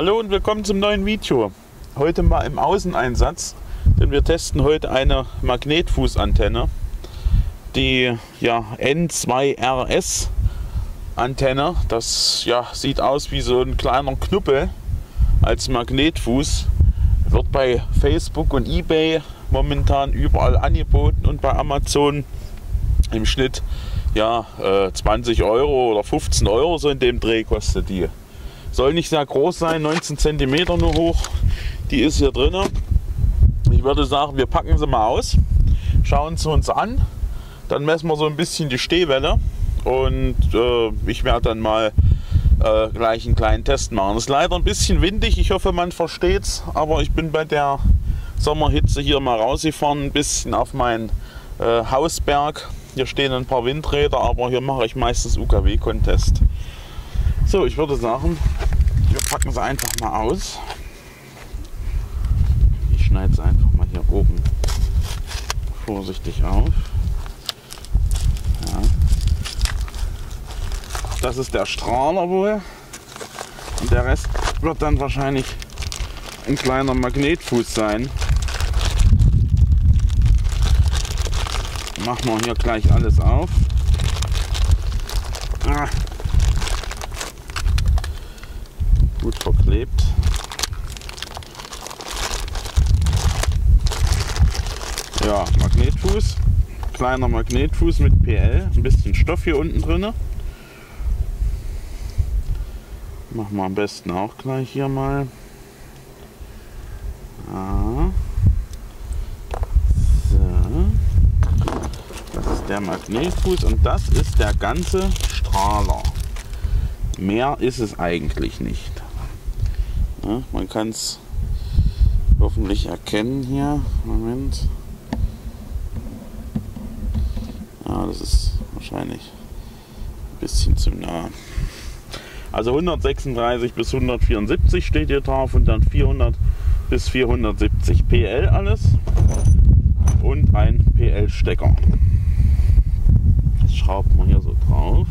Hallo und willkommen zum neuen Video. Heute mal im Außeneinsatz, denn wir testen heute eine Magnetfußantenne, die ja, N2RS Antenne. Das ja, sieht aus wie so ein kleiner Knuppel als Magnetfuß. Wird bei Facebook und eBay momentan überall angeboten und bei Amazon im Schnitt ja, 20 äh, Euro oder 15 Euro so in dem Dreh kostet die. Soll nicht sehr groß sein, 19 cm nur hoch. Die ist hier drin. Ich würde sagen, wir packen sie mal aus, schauen sie uns an. Dann messen wir so ein bisschen die Stehwelle und äh, ich werde dann mal äh, gleich einen kleinen Test machen. Es ist leider ein bisschen windig, ich hoffe man versteht es, aber ich bin bei der Sommerhitze hier mal rausgefahren, ein bisschen auf meinen äh, Hausberg. Hier stehen ein paar Windräder, aber hier mache ich meistens UKW-Contest. So, ich würde sagen, wir packen sie einfach mal aus. Ich schneide es einfach mal hier oben vorsichtig auf. Ja. Das ist der Strahler wohl. Und der Rest wird dann wahrscheinlich ein kleiner Magnetfuß sein. Machen wir hier gleich alles auf. Ah. Gut verklebt. Ja, Magnetfuß. Kleiner Magnetfuß mit PL. Ein bisschen Stoff hier unten drin. Machen wir am besten auch gleich hier mal. Ah. So. Das ist der Magnetfuß und das ist der ganze Strahler. Mehr ist es eigentlich nicht. Ja, man kann es hoffentlich erkennen hier. Moment. Ja, das ist wahrscheinlich ein bisschen zu nah. Also 136 bis 174 steht hier drauf und dann 400 bis 470 PL alles und ein PL-Stecker. Das schraubt man hier so drauf.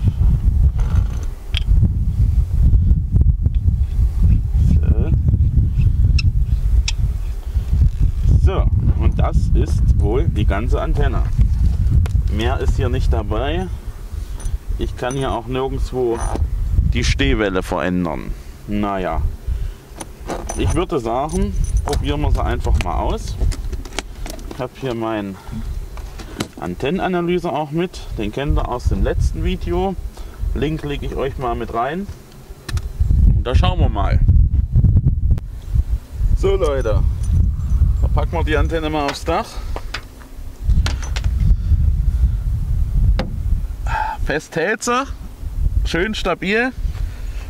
das ist wohl die ganze Antenne. Mehr ist hier nicht dabei. Ich kann hier auch nirgendwo die Stehwelle verändern. Naja, ich würde sagen, probieren wir sie einfach mal aus. Ich habe hier meinen Antennenanalyse auch mit. Den kennt ihr aus dem letzten Video. Link lege ich euch mal mit rein. Und da schauen wir mal. So Leute, Packen wir die Antenne mal aufs Dach. Fest hält sie. Schön stabil.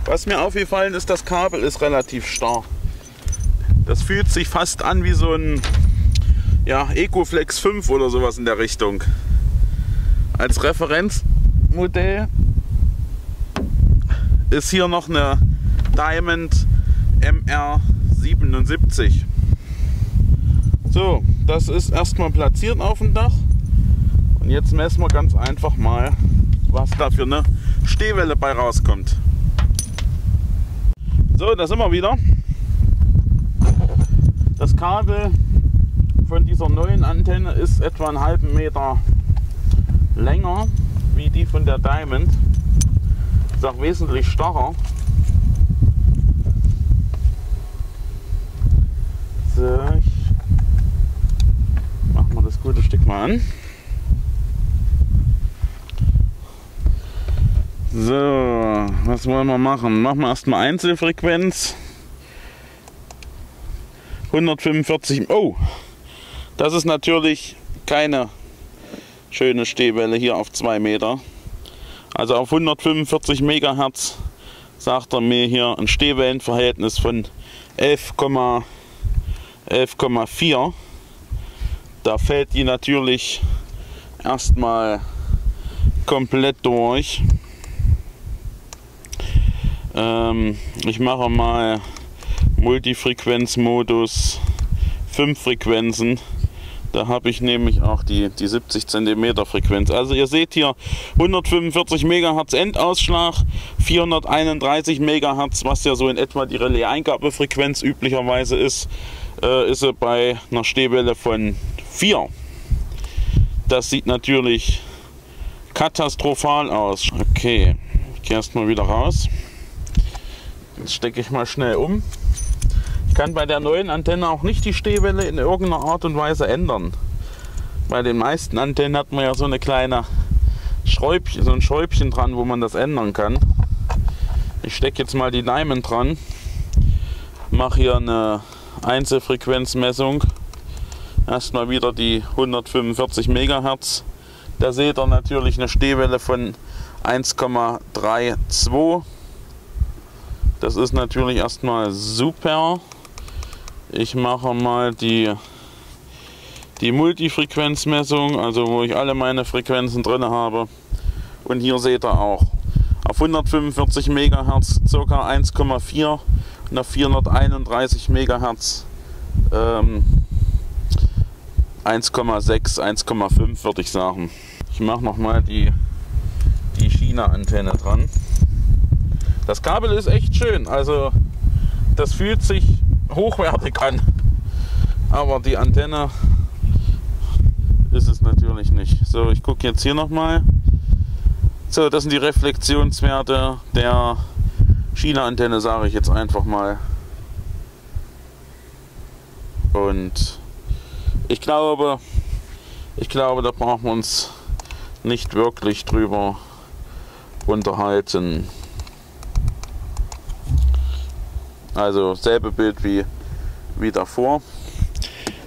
Was mir aufgefallen ist, das Kabel ist relativ starr. Das fühlt sich fast an wie so ein ja, Ecoflex 5 oder sowas in der Richtung. Als Referenzmodell ist hier noch eine Diamond MR77. So, das ist erstmal platziert auf dem Dach. Und jetzt messen wir ganz einfach mal, was da für eine Stehwelle bei rauskommt. So, da sind wir wieder. Das Kabel von dieser neuen Antenne ist etwa einen halben Meter länger wie die von der Diamond. Ist auch wesentlich starrer. So, das gute Stück mal an. So, was wollen wir machen? Machen wir erstmal Einzelfrequenz. 145. Oh, das ist natürlich keine schöne Stehwelle hier auf 2 Meter. Also auf 145 Megahertz sagt er mir hier ein Stehwellenverhältnis von 11,4. 11, da fällt die natürlich erstmal komplett durch. Ähm, ich mache mal Multifrequenzmodus 5 Frequenzen. Da habe ich nämlich auch die, die 70 cm Frequenz. Also ihr seht hier 145 MHz Endausschlag, 431 MHz, was ja so in etwa die Relais-Eingabefrequenz üblicherweise ist, äh, ist er bei einer Stehwelle von 4. Das sieht natürlich katastrophal aus. Okay, ich gehe erstmal wieder raus. Jetzt stecke ich mal schnell um. Ich kann bei der neuen Antenne auch nicht die Stehwelle in irgendeiner Art und Weise ändern. Bei den meisten Antennen hat man ja so eine kleine Schräubchen, so ein Schräubchen dran, wo man das ändern kann. Ich stecke jetzt mal die Diamond dran, mache hier eine Einzelfrequenzmessung. Erstmal wieder die 145 MHz. Da seht ihr natürlich eine Stehwelle von 1,32. Das ist natürlich erstmal super. Ich mache mal die, die Multifrequenzmessung, also wo ich alle meine Frequenzen drin habe. Und hier seht ihr auch auf 145 MHz ca. 1,4 und auf 431 MHz ähm, 1,6, 1,5 würde ich sagen. Ich mache nochmal die, die China-Antenne dran. Das Kabel ist echt schön, also das fühlt sich hochwertig an. Aber die Antenne ist es natürlich nicht. So, ich gucke jetzt hier nochmal. So, das sind die Reflexionswerte der China-Antenne, sage ich jetzt einfach mal. Und ich glaube, ich glaube, da brauchen wir uns nicht wirklich drüber unterhalten. Also selbe Bild wie, wie davor.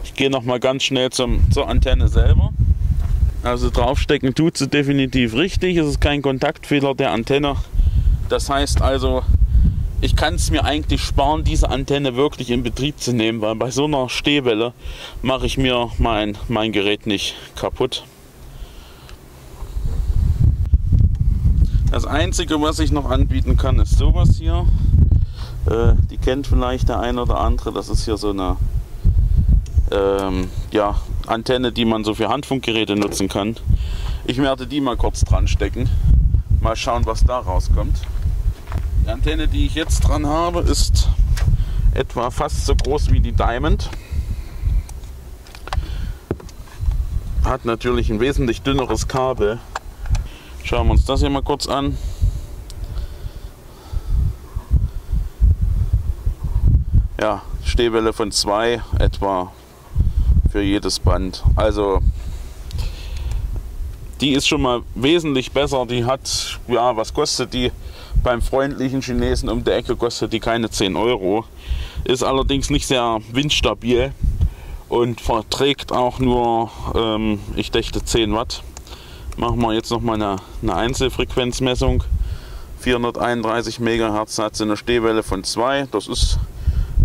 Ich gehe noch mal ganz schnell zum, zur Antenne selber. Also draufstecken tut sie definitiv richtig. Es ist kein Kontaktfehler der Antenne. Das heißt also, ich kann es mir eigentlich sparen, diese Antenne wirklich in Betrieb zu nehmen, weil bei so einer Stehwelle mache ich mir mein, mein Gerät nicht kaputt. Das Einzige, was ich noch anbieten kann, ist sowas hier. Äh, die kennt vielleicht der ein oder andere. Das ist hier so eine ähm, ja, Antenne, die man so für Handfunkgeräte nutzen kann. Ich werde die mal kurz dran stecken. Mal schauen, was da rauskommt. Die Antenne, die ich jetzt dran habe, ist etwa fast so groß wie die Diamond. Hat natürlich ein wesentlich dünneres Kabel. Schauen wir uns das hier mal kurz an. Ja, Stehwelle von 2 etwa für jedes Band. Also die ist schon mal wesentlich besser. Die hat, ja, was kostet die? Beim freundlichen Chinesen um die Ecke kostet die keine 10 Euro. Ist allerdings nicht sehr windstabil und verträgt auch nur, ähm, ich dächte 10 Watt. Machen wir jetzt noch mal eine, eine Einzelfrequenzmessung. 431 MHz hat sie eine Stehwelle von 2. Das ist,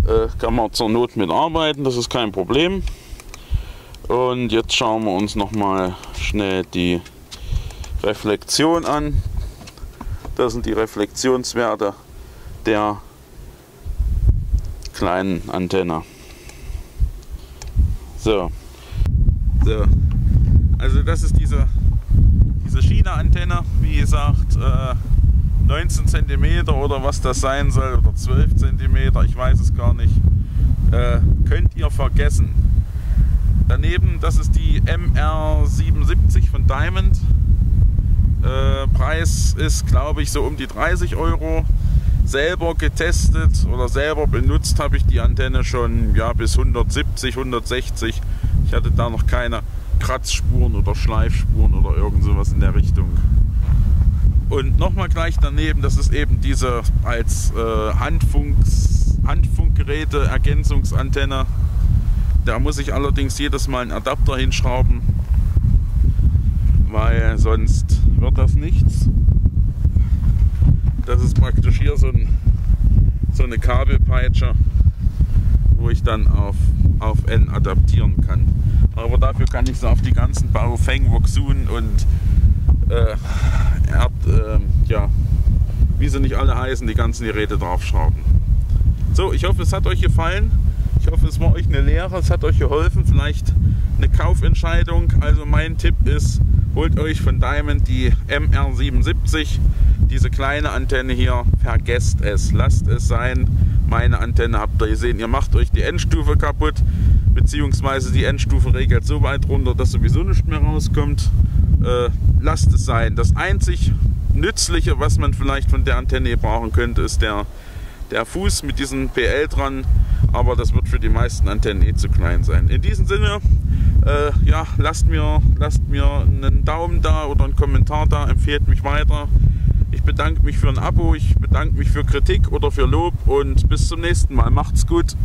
äh, kann man zur Not mitarbeiten, das ist kein Problem. Und jetzt schauen wir uns noch mal schnell die Reflexion an. Das sind die Reflexionswerte der kleinen Antenne. So. so. Also das ist diese, diese China-Antenne, wie gesagt, äh, 19 cm oder was das sein soll, oder 12 cm, ich weiß es gar nicht, äh, könnt ihr vergessen. Daneben, das ist die MR77 von Diamond. Äh, Preis ist, glaube ich, so um die 30 Euro. Selber getestet oder selber benutzt habe ich die Antenne schon ja, bis 170, 160. Ich hatte da noch keine Kratzspuren oder Schleifspuren oder irgend sowas in der Richtung. Und nochmal gleich daneben, das ist eben diese als äh, Handfunks, Handfunkgeräte Ergänzungsantenne. Da muss ich allerdings jedes Mal einen Adapter hinschrauben, weil sonst wird das nichts. Das ist praktisch hier so, ein, so eine Kabelpeitsche, wo ich dann auf, auf N adaptieren kann. Aber dafür kann ich so auf die ganzen Baofeng, Voxun und äh, Erd, äh, ja, wie sie nicht alle heißen, die ganzen Geräte draufschrauben. So, ich hoffe, es hat euch gefallen. Ich hoffe, es war euch eine Lehre, es hat euch geholfen. Vielleicht eine Kaufentscheidung. Also mein Tipp ist, holt euch von Diamond die MR77. Diese kleine Antenne hier, vergesst es, lasst es sein. Meine Antenne habt ihr gesehen, ihr macht euch die Endstufe kaputt, beziehungsweise die Endstufe regelt so weit runter, dass sowieso nicht mehr rauskommt. Äh, lasst es sein. Das einzig Nützliche, was man vielleicht von der Antenne brauchen könnte, ist der, der Fuß mit diesem PL dran. Aber das wird für die meisten Antennen eh zu klein sein. In diesem Sinne, äh, ja, lasst mir, lasst mir einen Daumen da oder einen Kommentar da, empfehlt mich weiter. Ich bedanke mich für ein Abo, ich bedanke mich für Kritik oder für Lob und bis zum nächsten Mal. Macht's gut.